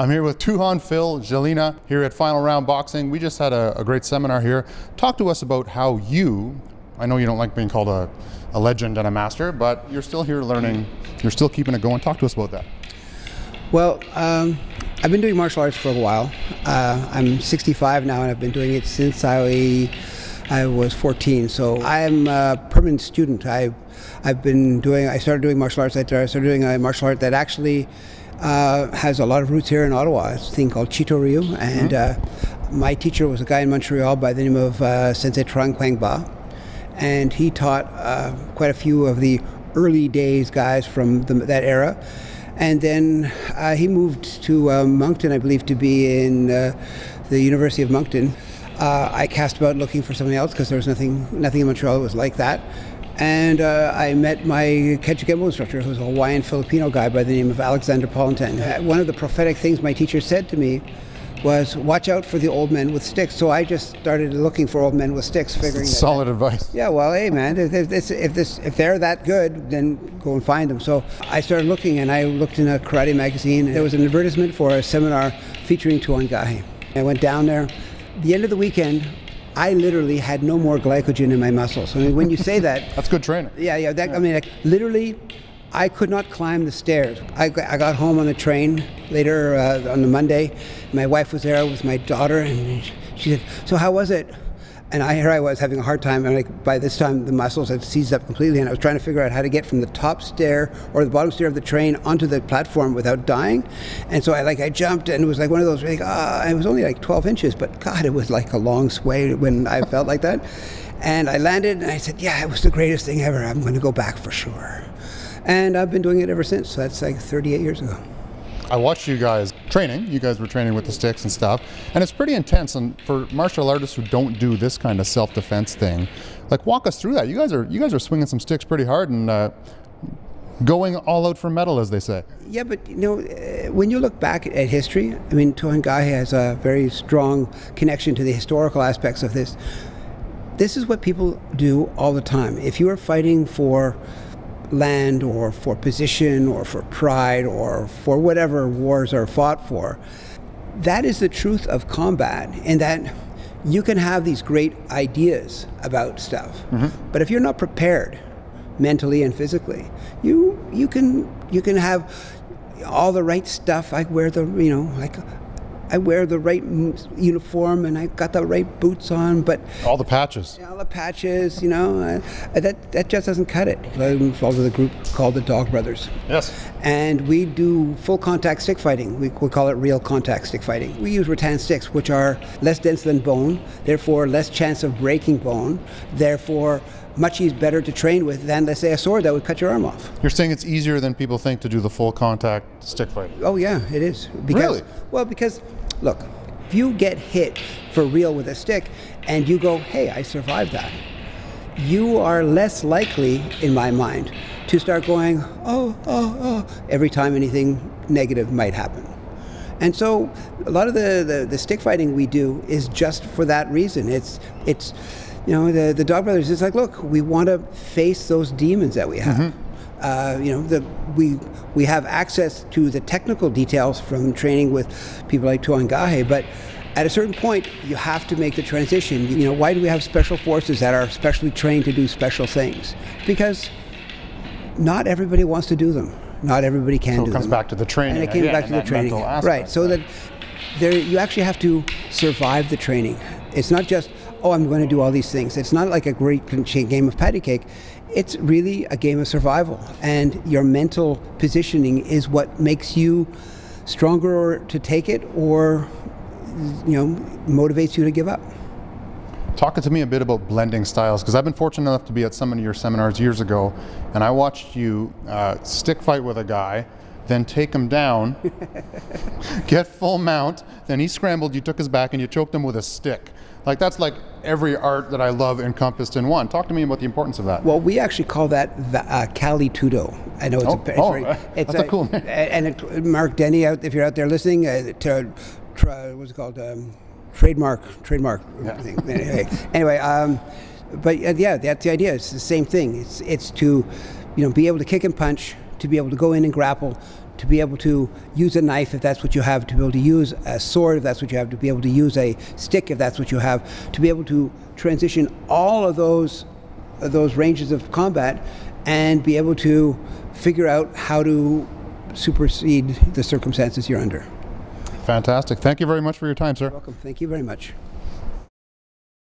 I'm here with Tuhon Phil Gelinas here at Final Round Boxing. We just had a, a, great seminar here. Talk to us about how you, I know you don't like being called a, a legend and a master, but you're still here learning, you're still keeping it going. Talk to us about that. Well, um, I've been doing martial arts for a while. Uh, I'm 65 now, and I've been doing it since I I was 14. So I'm a permanent student. I I've been doing. I started doing martial arts. I started doing a martial art that actually uh, has a lot of roots here in Ottawa. It's a thing called Chito Ryu, and mm-hmm. uh, my teacher was a guy in Montreal by the name of uh, Sensei Trang Quang Ba, and he taught uh, quite a few of the early days guys from the, that era. And then uh, he moved to uh, Moncton, I believe, to be in uh, the University of Moncton. Uh, I cast about looking for something else because there was nothing, nothing in Montreal that was like that. And uh, I met my Kajukenbo instructor, who's a Hawaiian Filipino guy by the name of Alexander Pollentang. One of the prophetic things my teacher said to me was watch out for the old men with sticks. So I just started looking for old men with sticks, figuring That's solid advice. Yeah, well, hey man, if, this, if this if they're that good, then go and find them. So I started looking, and I looked in a karate magazine. There was an advertisement for a seminar featuring Tuhon Gaje. I went down there. The end of the weekend, I literally had no more glycogen in my muscles. I mean, when you say that, that's good training. Yeah, yeah. That, yeah. I mean, like, literally, I could not climb the stairs. I, I got home on the train later uh, on the Monday. My wife was there with my daughter, and she said, "So how was it?" And I, here I was having a hard time, and like by this time the muscles had seized up completely, and I was trying to figure out how to get from the top stair or the bottom stair of the train onto the platform without dying. And so I like I jumped, and it was like one of those like ah, it was only like 12 inches, but God, it was like a long sway when I felt like that. And I landed, and I said, "Yeah, it was the greatest thing ever. I'm going to go back for sure." And I've been doing it ever since. So that's like 38 years ago. I watched you guys training. You guys were training with the sticks and stuff, and it's pretty intense. And for martial artists who don't do this kind of self-defense thing, like walk us through that. You guys are you guys are swinging some sticks pretty hard and uh, going all out for metal, as they say. Yeah, but you know, uh, when you look back at history, I mean, Tuhon Gaje has a very strong connection to the historical aspects of this. This is what people do all the time. If you are fighting for land or for position or for pride or for whatever wars are fought for. That is the truth of combat, in that you can have these great ideas about stuff, mm-hmm. but if you're not prepared mentally and physically, you you can you can have all the right stuff. I wear the you know like I wear the right uniform and I got the right boots on, but all the patches, all the patches, you know, uh, that that just doesn't cut it. I'm involved with a group called the Dog Brothers. Yes. And we do full contact stick fighting. We, we call it real contact stick fighting. We use rattan sticks, which are less dense than bone, therefore less chance of breaking bone, therefore much better to train with than, let's say, a sword that would cut your arm off. You're saying it's easier than people think to do the full contact stick fight? Oh, yeah, it is. Because, really? Well, because, look, if you get hit for real with a stick and you go, hey, I survived that, you are less likely, in my mind, to start going, oh, oh, oh, every time anything negative might happen. And so a lot of the, the, the stick fighting we do is just for that reason. It's, it's, you know, the, the Dog Brothers, it's like, look, we want to face those demons that we have. Mm-hmm. Uh, you know, the, we we have access to the technical details from training with people like Tuhon Gaje, but at a certain point, you have to make the transition. You know, why do we have special forces that are specially trained to do special things? Because not everybody wants to do them. Not everybody can so do them. it comes back to the training. And it comes yeah, back to the training. right. So that there, you actually have to survive the training. It's not just, oh, I'm going to do all these things. It's not like a great game of patty cake. It's really a game of survival. And your mental positioning is what makes you stronger to take it or, you know, motivates you to give up. Talk to me a bit about blending styles because I've been fortunate enough to be at some of your seminars years ago, and I watched you uh, stick fight with a guy then take him down, get full mount, then he scrambled, you took his back, and you choked him with a stick. Like that's like every art that I love encompassed in one. Talk to me about the importance of that. Well, we actually call that uh, Kali Tudo. I know it's, oh, a, it's oh, very, it's that's a, a, cool name. And it, Marc Denny, out if you're out there listening, uh, to, to, what's it called? Um, trademark, trademark. Yeah. anyway, anyway um, but uh, yeah, that's the idea. It's the same thing. It's it's to, you know, be able to kick and punch, to be able to go in and grapple, to be able to use a knife if that's what you have, to be able to use a sword if that's what you have, to be able to use a stick if that's what you have, to be able to transition all of those those ranges of combat and be able to figure out how to supersede the circumstances you're under. Fantastic. Thank you very much for your time, sir. Welcome. Thank you very much.